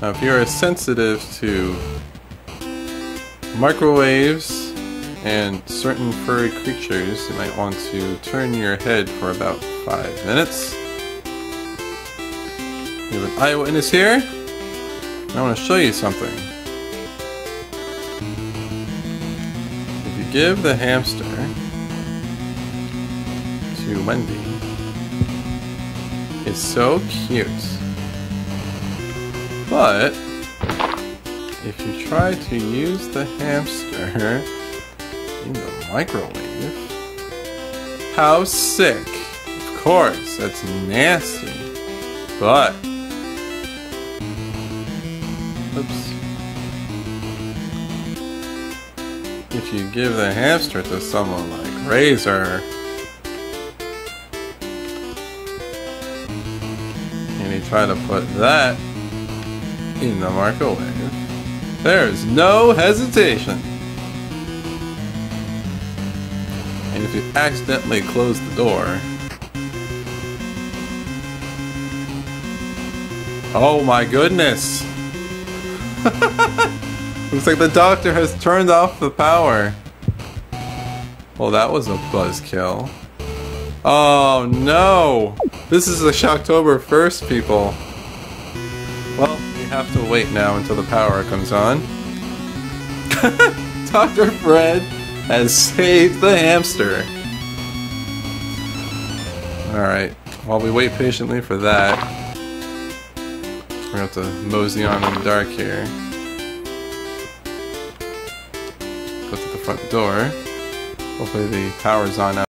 Now if you're sensitive to microwaves and certain furry creatures, you might want to turn your head for about five minutes. We have an eyewitness here. I want to show you something. If you give the hamster to Wendy, it's so cute. But if you try to use the hamster in the microwave, how sick. Of course, that's nasty. But Oops. If you give the hamster to someone like Razor, and you try to put that in the microwave, there's no hesitation. And if you accidentally close the door, oh my goodness! Looks like the doctor has turned off the power. Well, that was a buzzkill. Oh no! This is the Shocktober 1st, people. Well, we have to wait now until the power comes on. Dr. Fred has saved the hamster. Alright, while we wait patiently for that, we're gonna have to mosey on in the dark here. Go to the front door. Hopefully the power's on now.